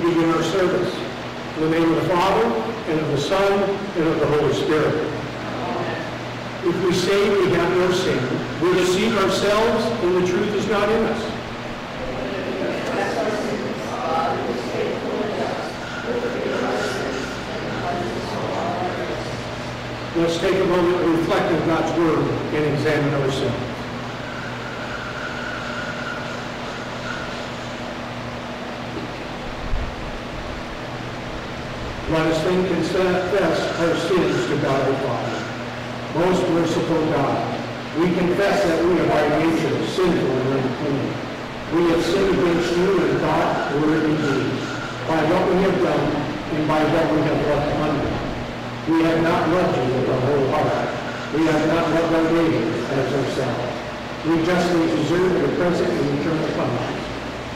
begin our service. In the name of the Father, and of the Son, and of the Holy Spirit. If we say we have no sin, we deceive ourselves, and the truth is not in us. Let's take a moment to reflect on God's Word and examine ourselves. And confess our sins to God our Father. Most merciful God, we confess that we are by nature sinful and unclean. We have sinned against you in thought, word, and deed, by what we have done and by what we have left undone. We have not loved you with our whole heart. We have not loved our neighbor as ourselves. We justly deserve your present and eternal punishment.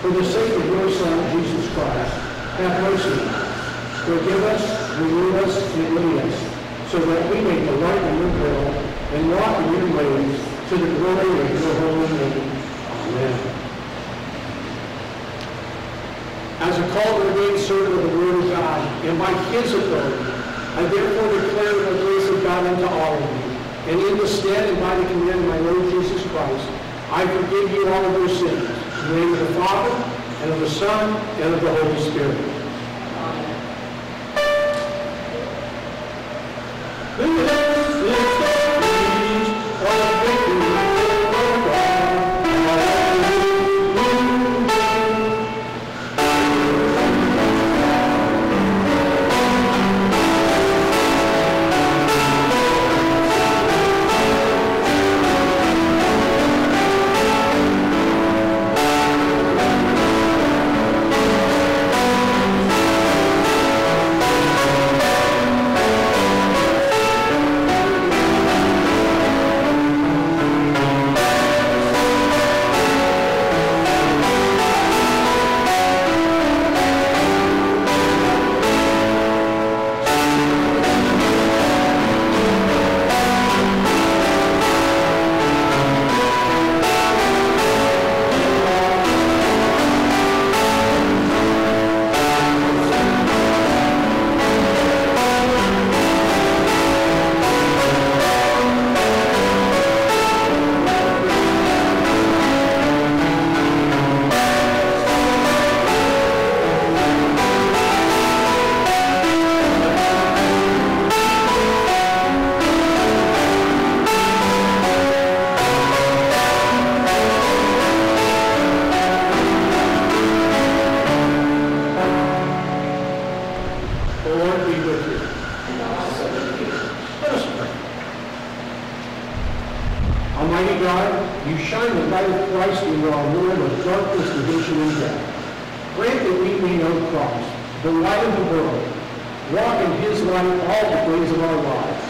For the sake of your Son, Jesus Christ, have mercy on us Forgive us, renew us, and lead us, so that we may delight in your will and walk in your ways to the glory of your holy name. Amen. As a called and ordained servant of the Word of God, and by his authority, I therefore declare the grace of God unto all of you. And in the stead and by the command of my Lord Jesus Christ, I forgive you all of your sins. In the name of the Father, and of the Son, and of the Holy Spirit. Hooray! Almighty God, you shine the light of Christ into our world of darkness, division, and death. Grant that we may know Christ, the light of the world, walk in his light all the days of our lives,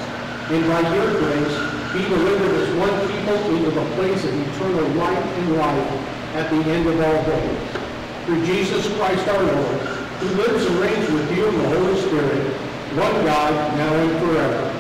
and by your grace be delivered as one people into the place of eternal light and life at the end of all days. Through Jesus Christ our Lord, who lives and reigns with you in the Holy Spirit, one God, now and forever.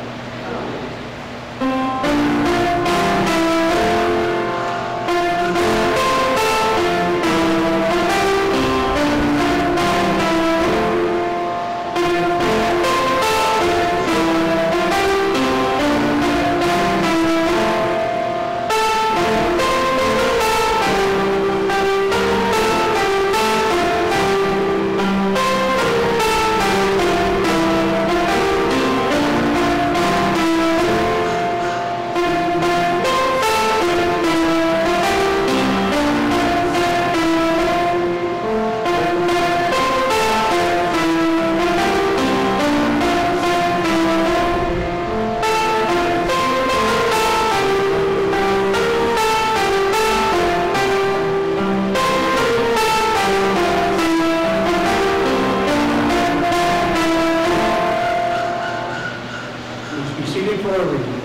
Please be seated for a reading.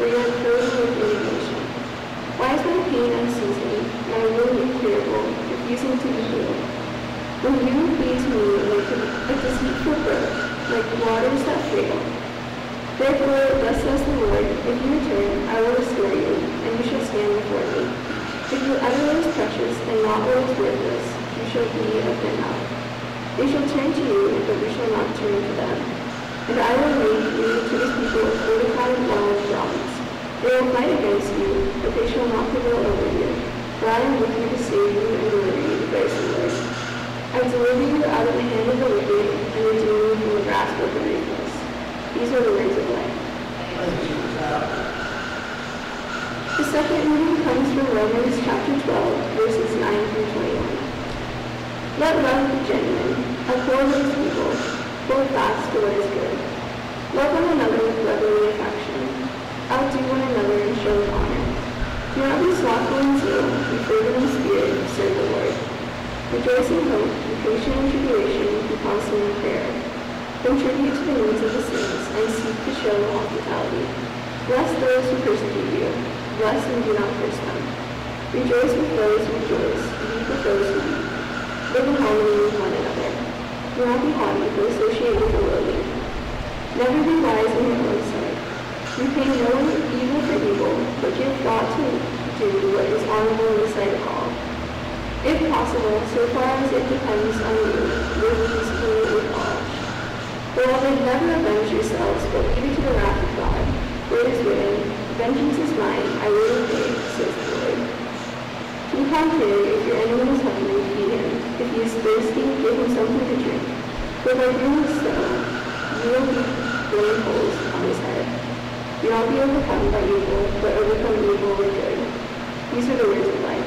You had filled with indignation. Why is my pain unceasing, my wound incurable, refusing to be healed? When you please me like a deceitful brook, like waters that fail, Therefore, thus says the Lord, if you return, I will restore you, and you shall stand before me. If you utter what is precious and not what is worthless, you shall be of their mouth. They shall turn to you, but you shall not turn to them. And I will make you to this people a fortified wall of bronze. They will fight against you, but they shall not prevail over you. For I am with you to save you and deliver you, declares the Lord. I deliver you out of the hand of the wicked, and redeem you from the grasp of the ruthless. These are the words of life. The second reading comes from Romans chapter 12, verses 9 through 21. Let love be genuine, abhor what is evil, hold fast to what is good. Love one another with brotherly affection. Outdo one another in show of honor. Not be slothful in zeal, be fervent in spirit, serve the Lord. Rejoice in hope, be patient in tribulation, be constant in prayer. Contribute to the needs of the saints, and seek to show hospitality. Bless those who persecute you. Bless and do not curse them. Rejoice with those who rejoice. Weep with those who weep. Live in harmony with one another. Do not be haughty, but associate with the lowly. Never be wise in your own sight. Repay no one evil for evil, but give thought to do what is honorable in the sight of all. If possible, so far as it depends on you, live peacefully with all. Beloved, never avenge yourselves, but leave it to the wrath of God. For it is written, Vengeance is mine, I will repay, says the Lord. To the contrary, if your enemy is hungry, feed him. If he is thirsty, give him something to drink. For by doing so, you will be holes on his head. Not be overcome by evil, but overcome evil with good. These are the words of life.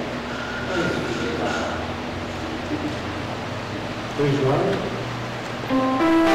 Please rise.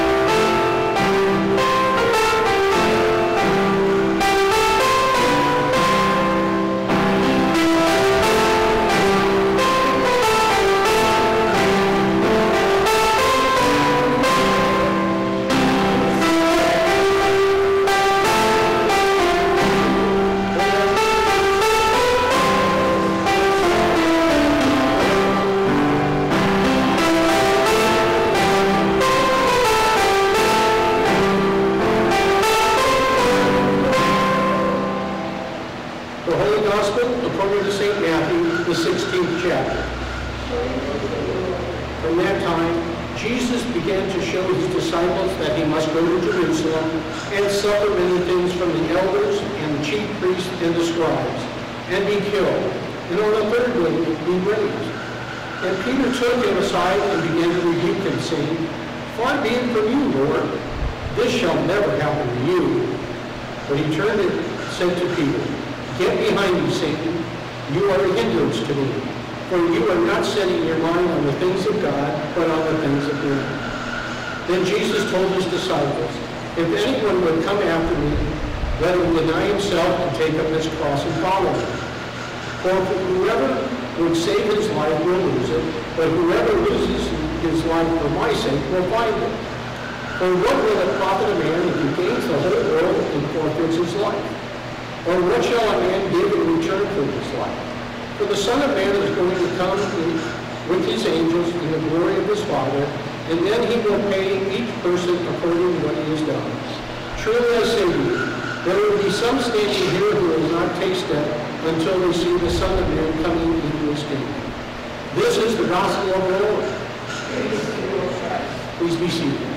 For what will it profit a man if he gains the whole world and forfeits his life? Or what shall a man give in return for his life? For the Son of Man is going to come with his angels in the glory of his Father, and then he will pay each person according to what he has done. Truly I say to you, there will be some standing here who will not taste death until they see the Son of Man coming into his kingdom. This is the gospel of the Lord. Please be seated.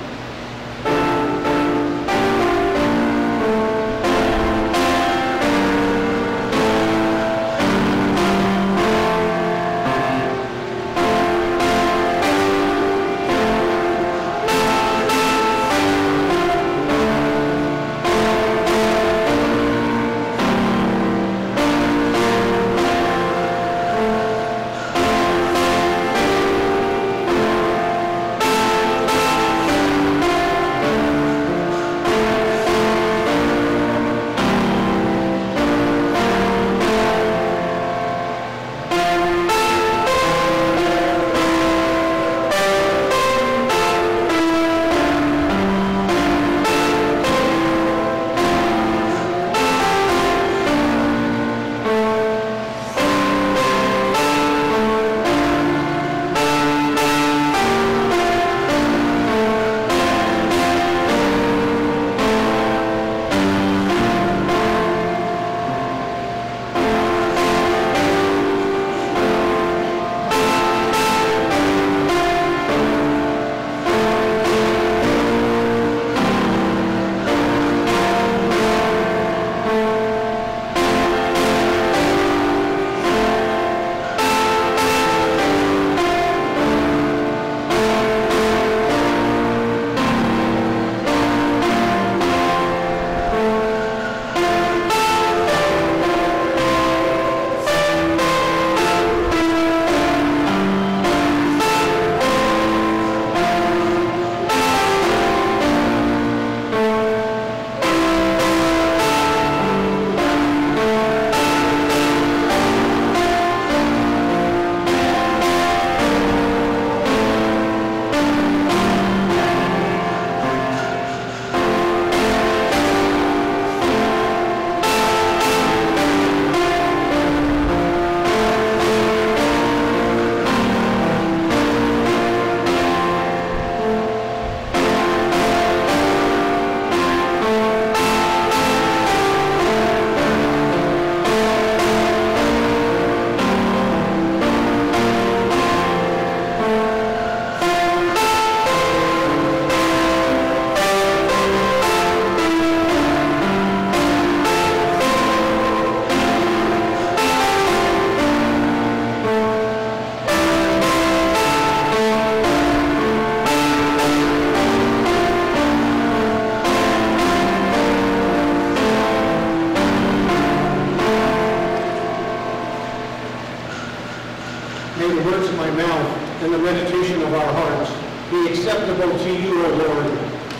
words of my mouth and the meditation of our hearts be acceptable to you, O Lord,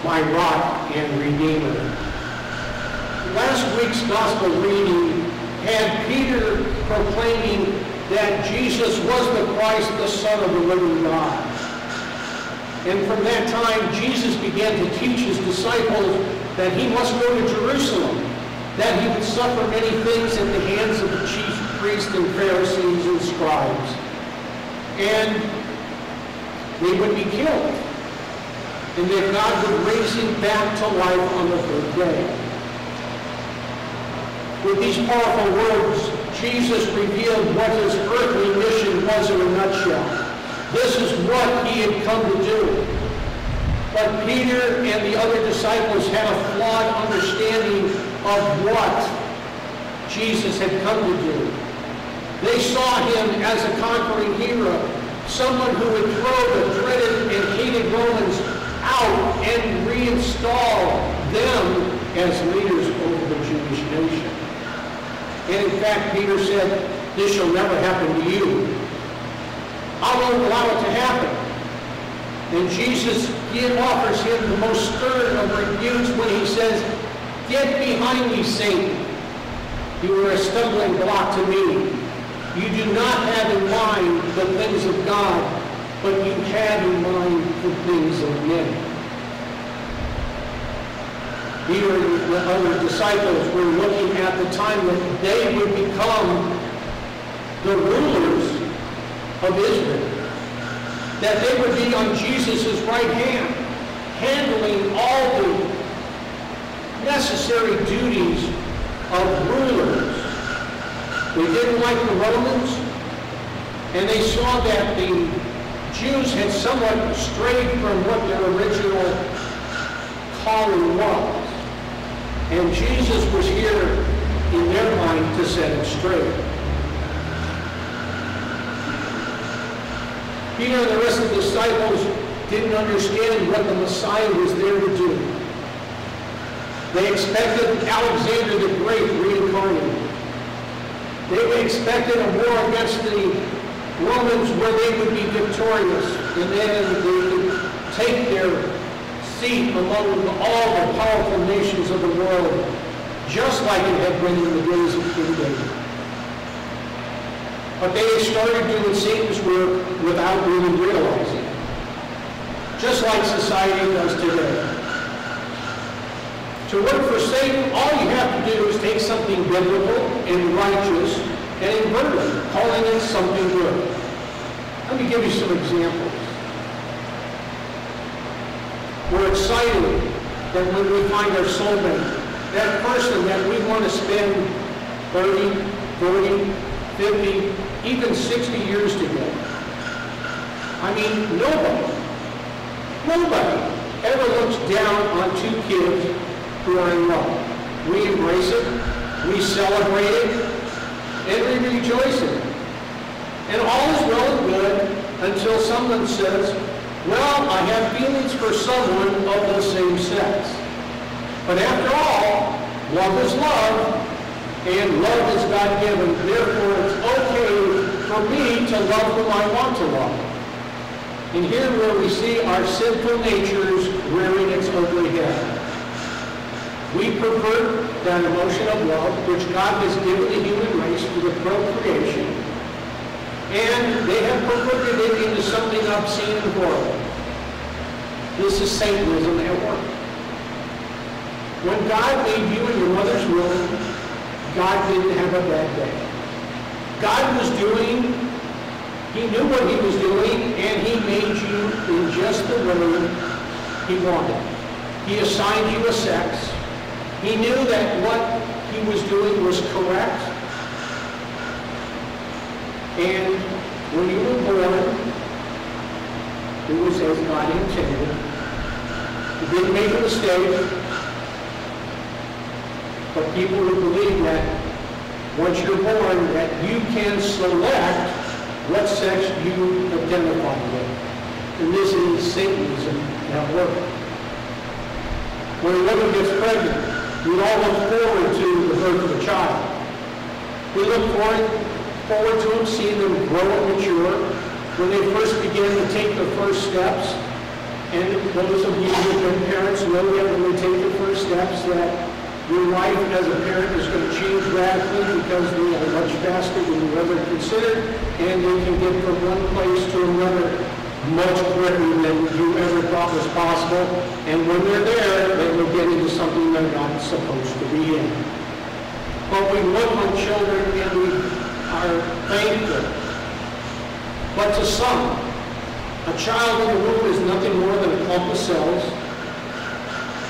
my rock and redeemer. Last week's gospel reading had Peter proclaiming that Jesus was the Christ, the Son of the living God. And from that time, Jesus began to teach his disciples that he must go to Jerusalem, that he would suffer many things at the hands of the chief priests and Pharisees and scribes, and they would be killed. And that God would raise him back to life on the third day. With these powerful words, Jesus revealed what his earthly mission was in a nutshell. This is what he had come to do. But Peter and the other disciples had a flawed understanding of what Jesus had come to do. They saw him as a conquering hero, someone who would throw the dreaded and hated Romans out and reinstall them as leaders over the Jewish nation. And in fact, Peter said, this shall never happen to you. I won't allow it to happen. And Jesus he offers him the most stern of rebukes when he says, Get behind me, Satan. You are a stumbling block to me. You do not have in mind the things of God, but you have in mind the things of men. Peter and the other disciples were looking at the time that they would become the rulers of Israel. That they would be on Jesus' right hand, handling all the necessary duties of rulers. They didn't like the Romans, and they saw that the Jews had somewhat strayed from what their original calling was. And Jesus was here in their mind to set it straight. Peter and the rest of the disciples didn't understand what the Messiah was there to do. They expected Alexander the Great reincarnated. They expected a war against the Romans where they would be victorious and then they would take their seat among all the powerful nations of the world, just like it had been in the days of King David. But they started doing Satan's work without really realizing it, just like society does today. To work for Satan, all you have to do is take something biblical and righteous and invert calling it something good. Let me give you some examples. We're excited that when we find our soulmate, that person that we want to spend 30, 40, 50, even 60 years together. I mean, nobody, nobody ever looks down on two kids who are in love. We embrace it, we celebrate it, and we rejoice in it. And all is well and good until someone says, well, I have feelings for someone of the same sex. But after all, love is love, and love is God-given. Therefore, it's okay for me to love whom I want to love. And here where we see our sinful natures rearing its ugly head. We pervert that emotion of love which God has given the human race for the procreation and they have perverted it into something obscene and horrible. This is Satanism at work. When God made you in your mother's womb, God didn't have a bad day. God was doing, he knew what he was doing, and he made you in just the way he wanted. He assigned you a sex. He knew that what he was doing was correct and when you were born, it was as God intended. You didn't make a mistake. But people who believe that once you're born, that you can select what sex you identify with. And this is Satanism at work. When a woman gets pregnant, we all look forward to the birth of a child. We look forward forward to them, seeing them grow and mature. When they first begin to take their first steps, And those of you who have been parents know that when they take the first steps that your life as a parent is going to change radically because they are much faster than you ever considered, and they can get from one place to another much quicker than you ever thought was possible. And when they're there, they will get into something they're not supposed to be in. But we look on children and we are thankful. But to some, a child in the womb is nothing more than a clump of cells.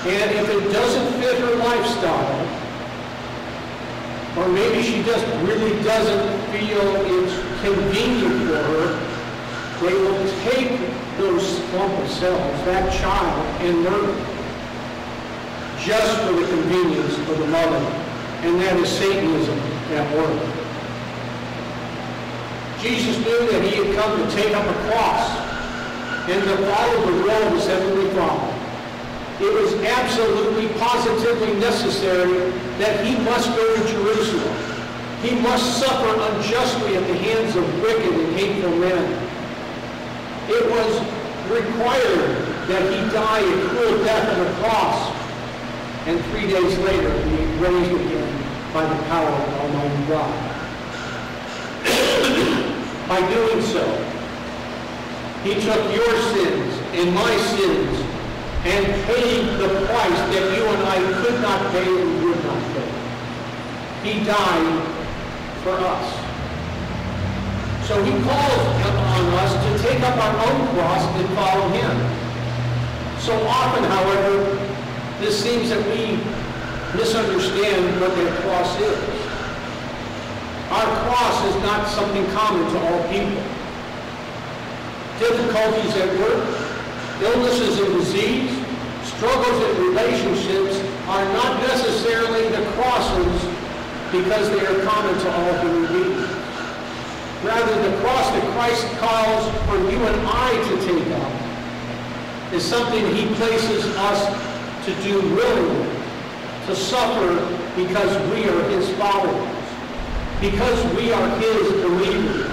And if it doesn't fit her lifestyle, or maybe she just really doesn't feel it's convenient for her, they will take those clump of cells, that child, and murder just for the convenience of the mother. And that is Satanism at work. Jesus knew that he had come to take up a cross and to follow the will of his heavenly Father. It was absolutely, positively necessary that he must go to Jerusalem. He must suffer unjustly at the hands of wicked and hateful men. It was required that he die a cruel death on the cross and three days later be raised again by the power of Almighty God. by doing so, he took your sins and my sins and paid the price that you and I could not pay and would not pay. He died for us. So he calls on us to take up our own cross and follow him. So often, however, this seems that we misunderstand what that cross is. Our cross is not something common to all people. Difficulties at work, illnesses and disease, struggles in relationships are not necessarily the crosses because they are common to all human beings. Rather, the cross that Christ calls for you and I to take up is something he places us to do willingly, to suffer because we are his followers, because we are his believers,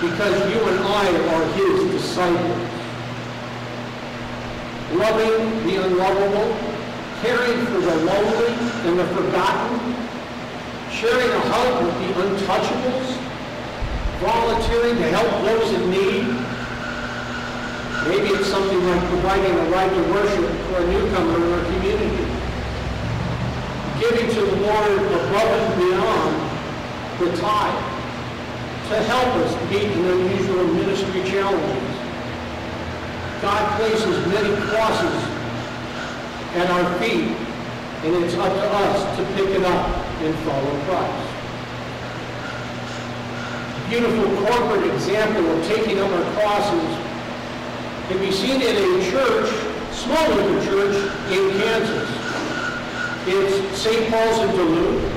because you and I are his disciples. Loving the unlovable, caring for the lonely and the forgotten, sharing a hug with the untouchables, volunteering to help those in need. Maybe it's something like providing a right to worship for a newcomer in our community. Giving to the Lord above and beyond the tithe to help us meet the unusual ministry challenges. God places many crosses at our feet, and it's up to us to pick it up and follow Christ beautiful corporate example of taking up our crosses can be seen in a church, small little church in Kansas. It's St. Paul's in Duluth.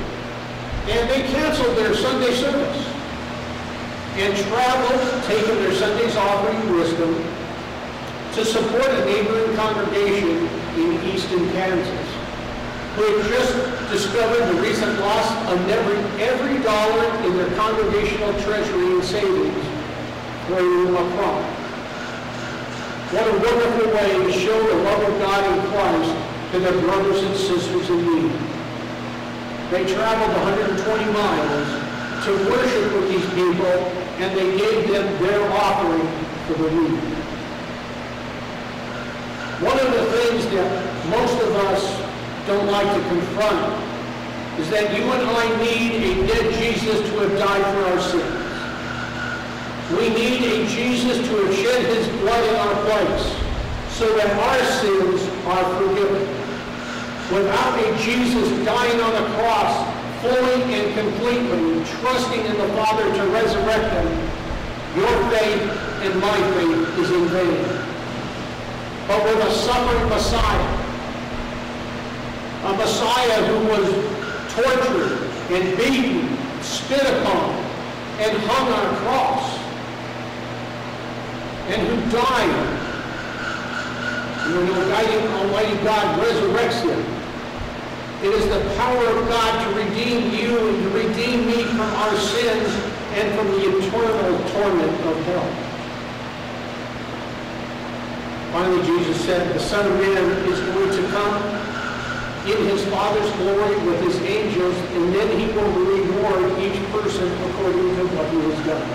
And they canceled their Sunday service and traveled, taking their Sunday's offering them, to support a neighboring congregation in eastern Kansas had just discovered the recent loss of every, every dollar in their congregational treasury and savings where through a crime. What a wonderful way to show the love of God in Christ to their brothers and sisters in need. They traveled 120 miles to worship with these people, and they gave them their offering for the week. One of the things that don't like to confront is that you and I need a dead Jesus to have died for our sins. We need a Jesus to have shed his blood in our place so that our sins are forgiven. Without a Jesus dying on the cross fully and completely, trusting in the Father to resurrect him, your faith and my faith is in vain. But with a suffering Messiah, a Messiah who was tortured and beaten, spit upon, and hung on a cross, and who died. And when Almighty, Almighty God resurrects him, it is the power of God to redeem you and to redeem me from our sins and from the eternal torment of hell. Finally, Jesus said, the Son of Man is going to come in his Father's glory with his angels, and then he will reward each person according to what he has done.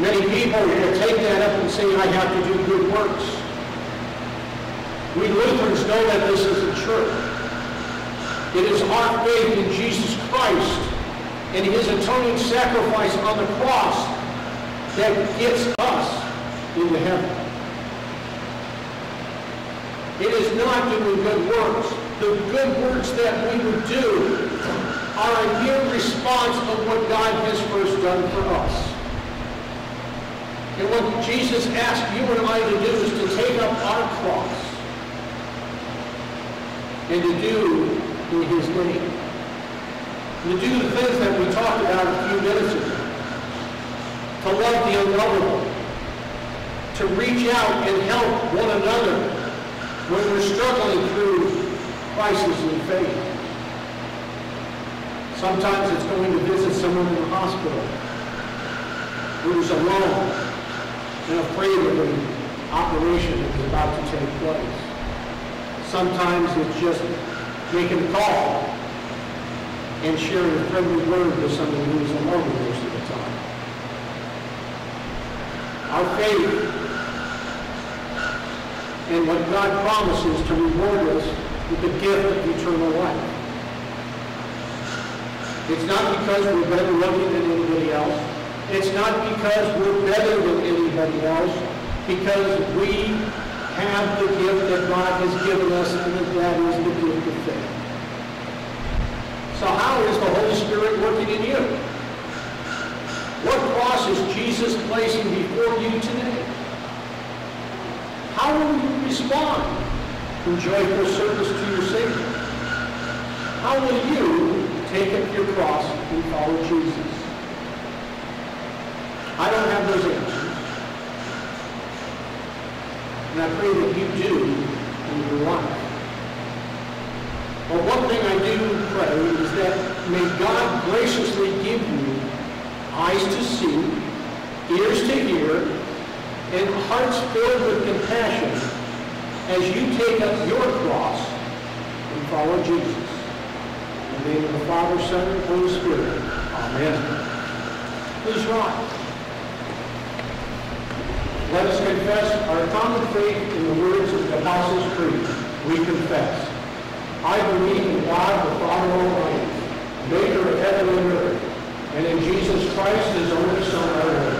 Many people are going to take that up and say, I have to do good works. We Lutherans know that this isn't true. It is our faith in Jesus Christ and his atoning sacrifice on the cross that gets us into heaven. It is not doing good works. The good works that we would do are a mere response of what God has first done for us. And what Jesus asked you and I to do is to take up our cross and to do in his name. To do the things that we talked about a few minutes ago. To love the unlovable. To reach out and help one another when we're struggling through crisis in faith. Sometimes it's going to visit someone in the hospital who's alone and afraid of an operation that is about to take place. Sometimes it's just making a call and sharing a friendly word with someone who is alone most of the time. Our faith and what God promises to reward us with the gift of eternal life. It's not because we're better looking than anybody else. It's not because we're better than anybody else, because we have the gift that God has given us, and that is the gift of faith. So how is the Holy Spirit working in you? What cross is Jesus placing before you today? How will you respond in joyful service to your Savior? How will you take up your cross and follow Jesus? I don't have those answers. And I pray that you do in your life. But one thing I do pray is that may God graciously give you eyes to see, ears to hear, and hearts filled with compassion as you take up your cross and follow Jesus. In the name of the Father, Son, and Holy Spirit. Amen. Please rise. Let us confess our common faith in the words of the Apostles' Creed. We confess. I believe in God the Father Almighty, maker of heaven and earth, and in Jesus Christ, his only Son, our Lord,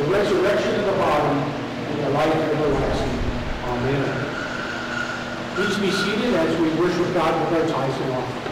the resurrection of the body, and the life everlasting. Amen. Please be seated as we worship God with our tithes and offerings.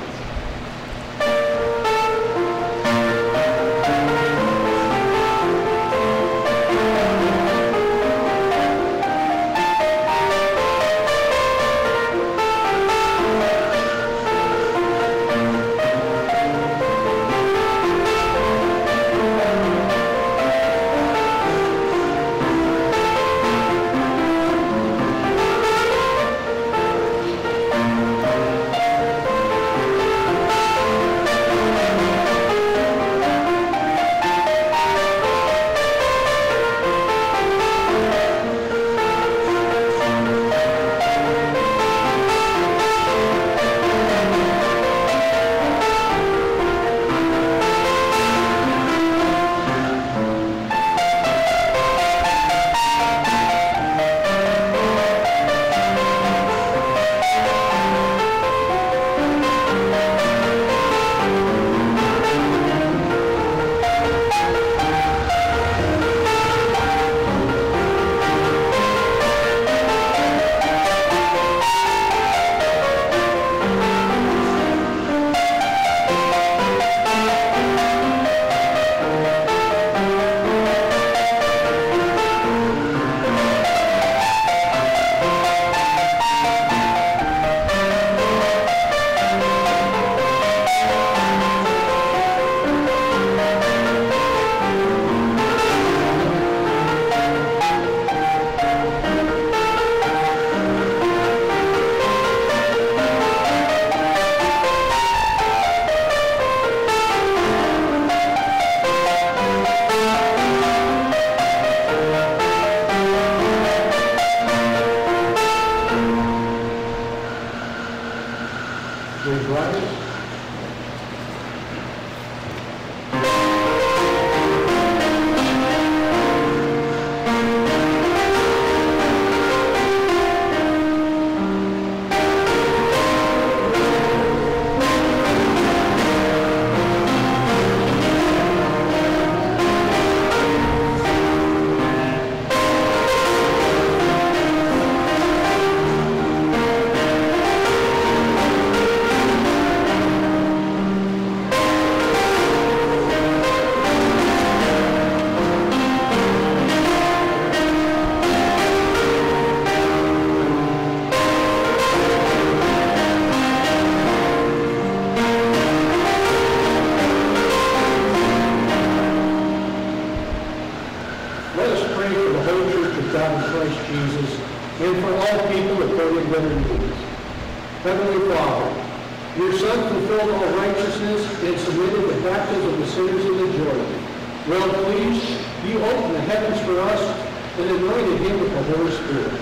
And anointed him with the Holy Spirit.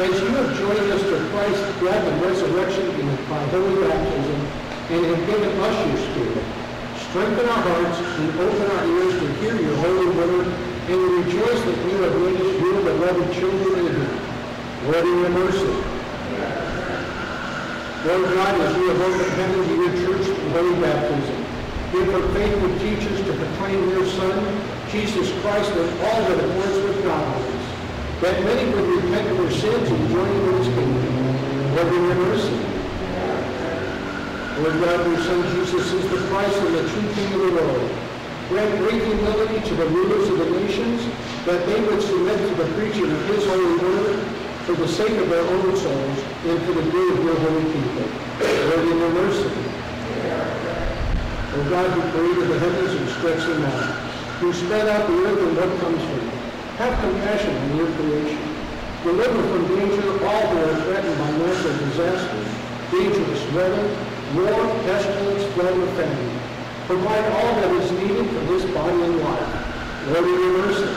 As you have joined us to Christ's death and resurrection by holy baptism and have given us your Spirit, strengthen our hearts and open our ears to hear your holy word and rejoice that you have made us your beloved children in him. Lord, in your mercy. Lord God, as you have opened heaven to your church through holy baptism, give her faithful teachers to proclaim your Son, Jesus Christ, and all that with that many would repent of their sins and join in his kingdom. Lord, in your mercy. Lord God, your Son Jesus is the Christ and the true King of the world. Grant great humility to the rulers of the nations, that they would submit to the preaching of his holy word for the sake of their own souls and for the good of your holy people. Lord, in your mercy. O God, who created the heavens and stretched them out, who spread out the earth and what comes from it, have compassion on your creation. Deliver from danger all who are threatened by natural disasters, dangerous weather, war, pestilence, flood, or famine. Provide all that is needed for this body and life. Lord, your mercy.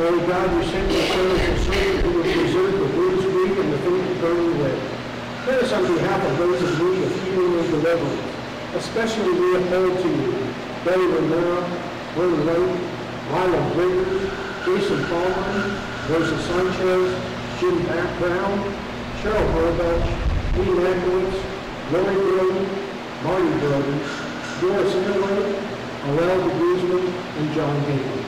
Holy God, you sent your Son as a who would preserve the bruised weak and the faint burning away. Let us on behalf of those in need of healing and deliverance, especially we uphold to you Betty Romero, Willie Lake, Lila Briggs, Jason Baldwin, Rosa Sanchez, Jim Brown, Cheryl Horvath, Lee Mankiewicz, Lori Brody, Marty Brody, Doris Miller, de Guzman, and John Haley.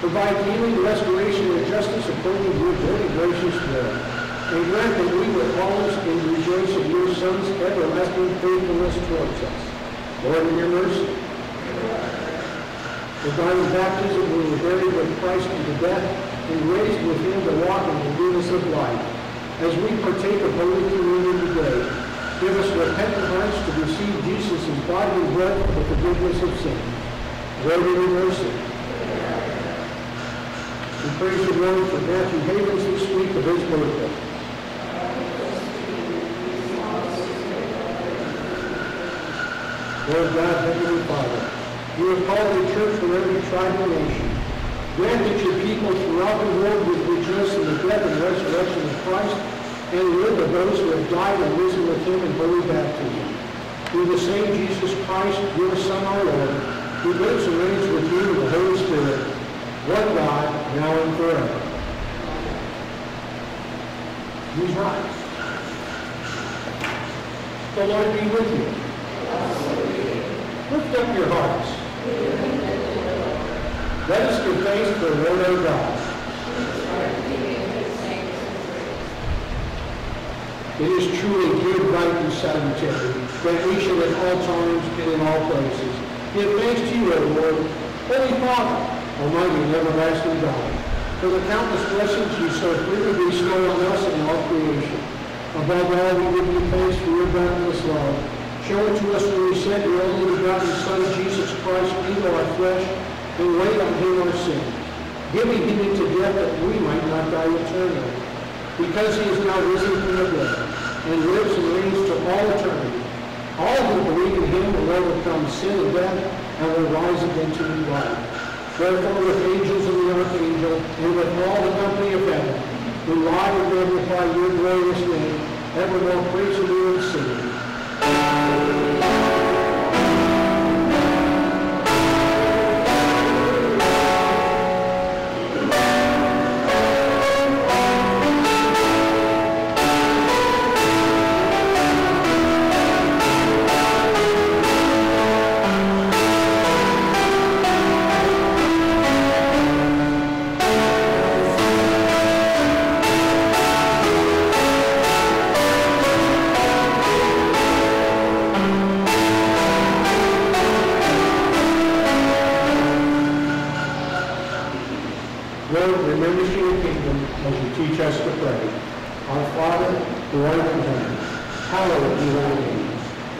Provide healing, restoration, and justice according to your very gracious will. And grant that we will always and rejoice in your Son's everlasting faithfulness towards us. Lord, in your mercy. His baptism we were buried with Christ into death and raised with him to walk in the newness of life. As we partake of Holy Communion today, give us repentant hearts to receive Jesus' body and blood for the forgiveness of sin. In your mercy. We praise the Lord for Matthew Havens this week of his birthday. Lord God, Heavenly Father, you have called a church from every tribe and nation. Grant that your people throughout the world would rejoice in the death and resurrection of Christ and live with those who have died and risen with him in holy baptism. Through the same Jesus Christ, your Son, our Lord, who lives and reigns with you in the Holy Spirit, one God, now and forever. Please rise. The Lord be with you. Lift up your hearts. Let us give thanks to the Lord our God. It is truly good, right, and salutary that we should at all times and in all places give thanks to you, O Lord, Holy Father, Almighty and everlasting God, for the countless blessings you so freely bestow on us and all creation. Above all, we give you thanks for your boundless love. Show it to us when you sent your only begotten Son, Jesus Christ, into our flesh, and laid on him our sin, giving him into death that we might not die eternally. Because he is now risen from the dead, and lives and reigns to all eternity, all who believe in him will overcome sin and death, and will rise again to new life. Therefore, with angels and the archangel, and with all the company of heaven, we laud and magnify your glorious name, evermore praising you and singing. Thank you.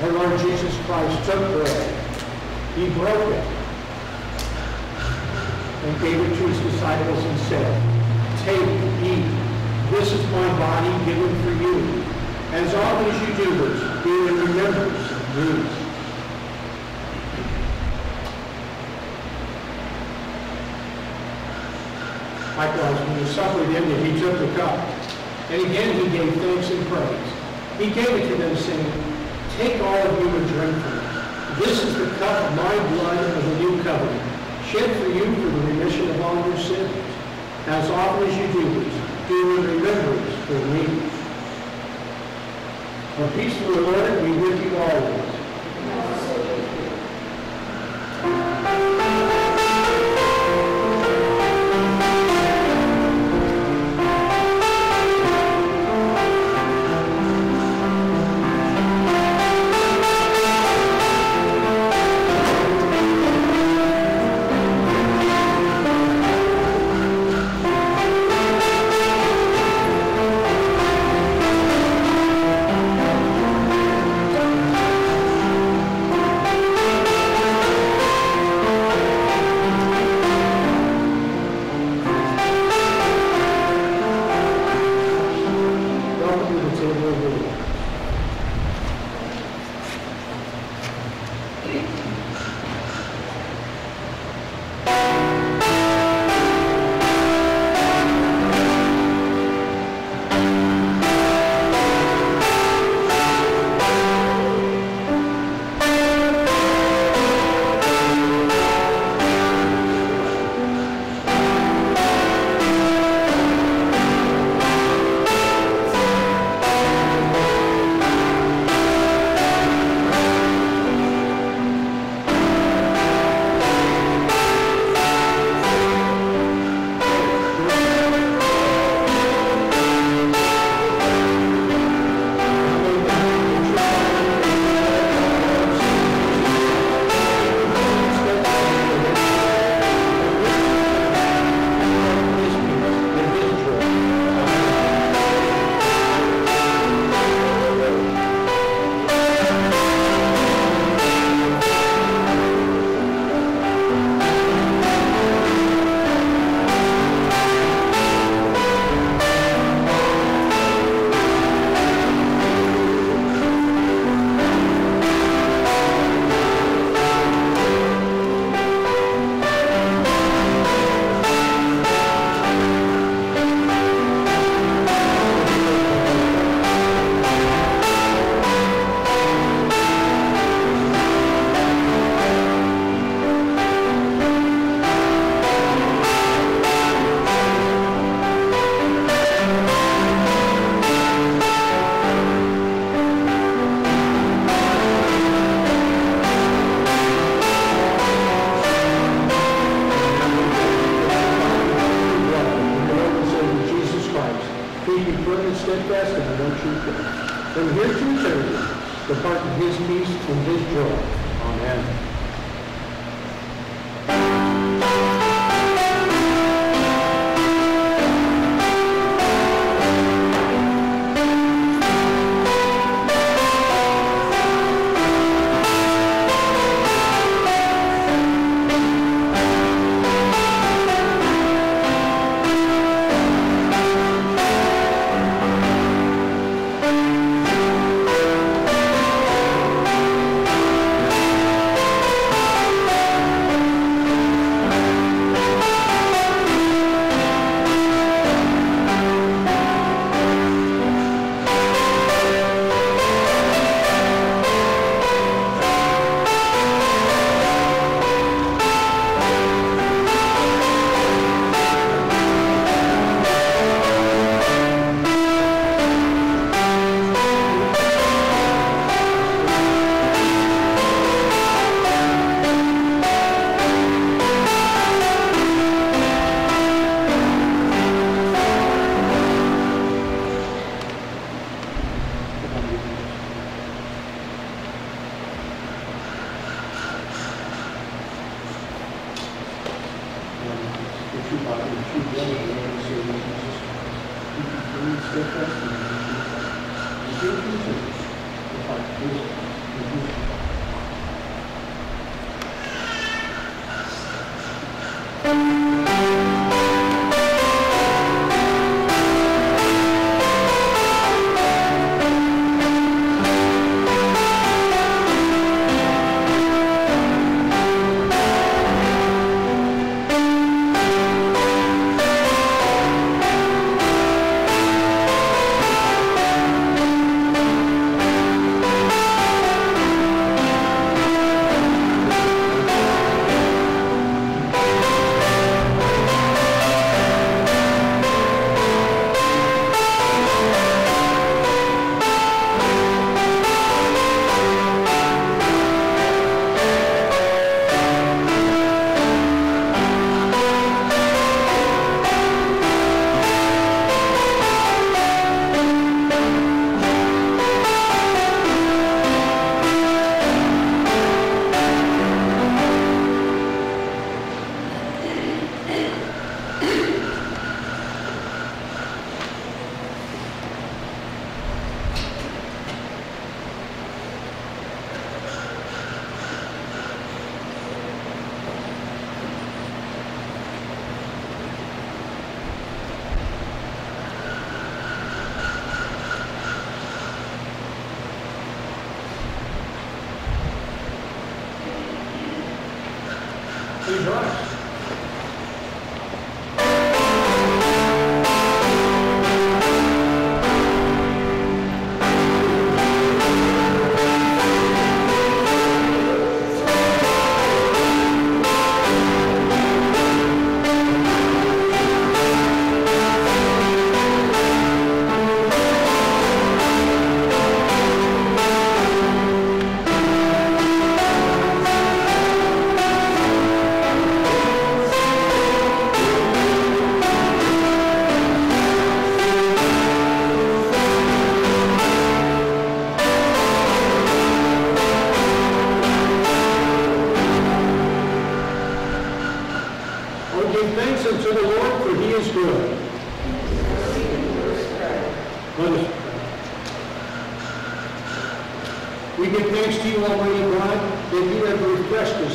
our Lord Jesus Christ took bread. He broke it and gave it to his disciples and said, Take, eat. This is my body given for you. As often as you do this, do in remembrance of me. Likewise, when the supper ended, he took the cup. And again he gave thanks and praise. He gave it to them, saying, Take all of you and drink from it. This is the cup of my blood of the new covenant, shed for you for the remission of all your sins. As often as you do this, do in remembrance for me. The peace of the Lord be with you always.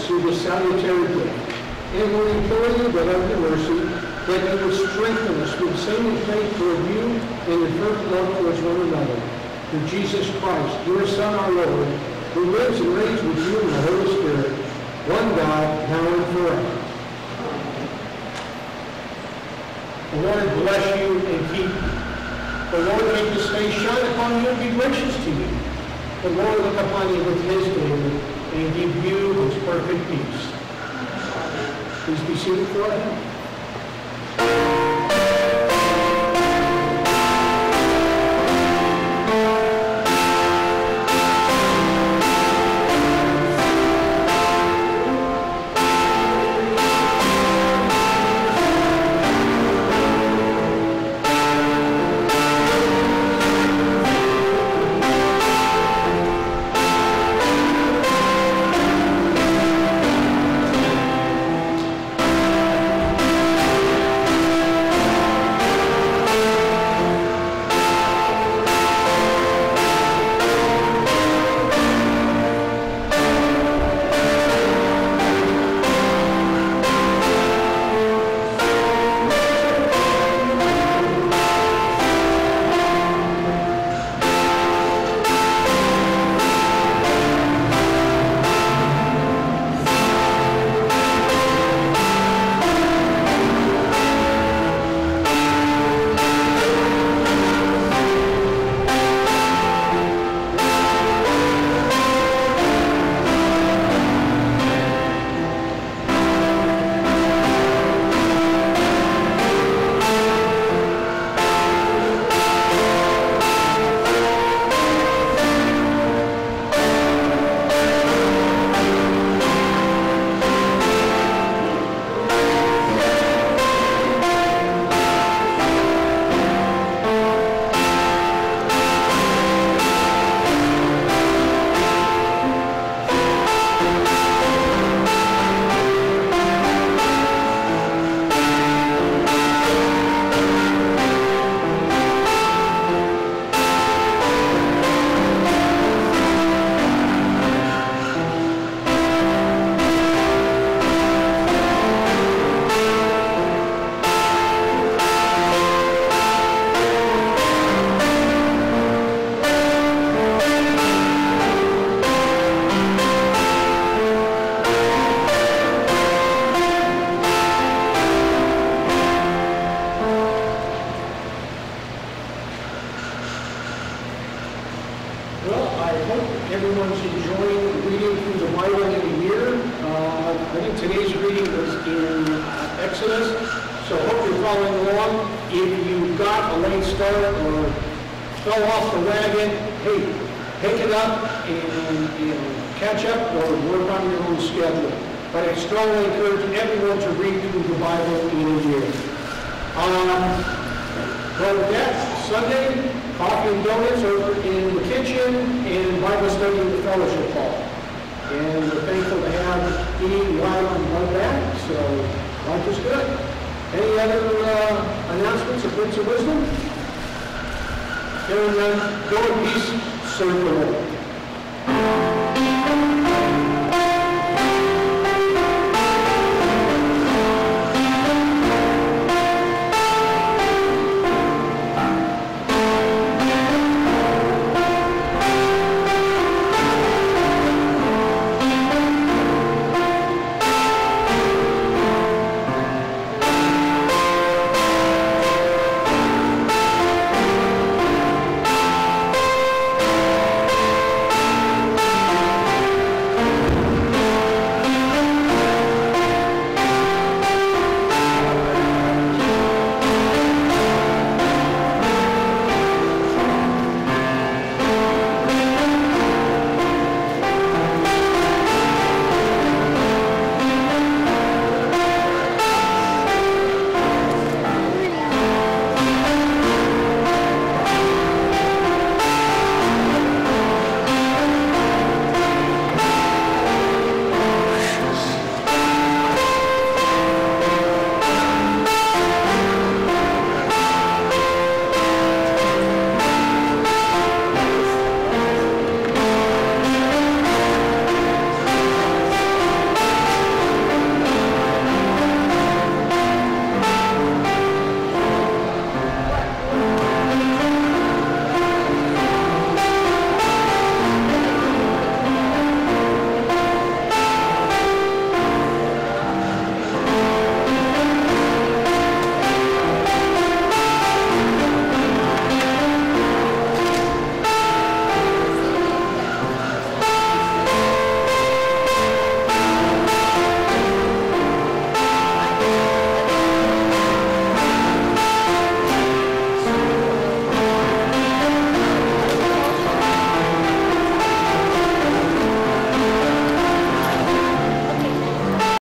Through this salutary gift. And we implore you that your mercy, that you would strengthen us with saving faith toward you and the perfect love towards one another. Through Jesus Christ, your Son, our Lord, who lives and reigns with you in the Holy Spirit, one God, now and forever. The Lord bless you and keep you. The Lord make his face shine upon you and be gracious to you. The Lord look upon you with his favor and give you his perfect peace. Please be seated for a